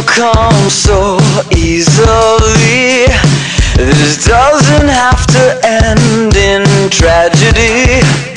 you come so easily. This doesn't have to end in tragedy.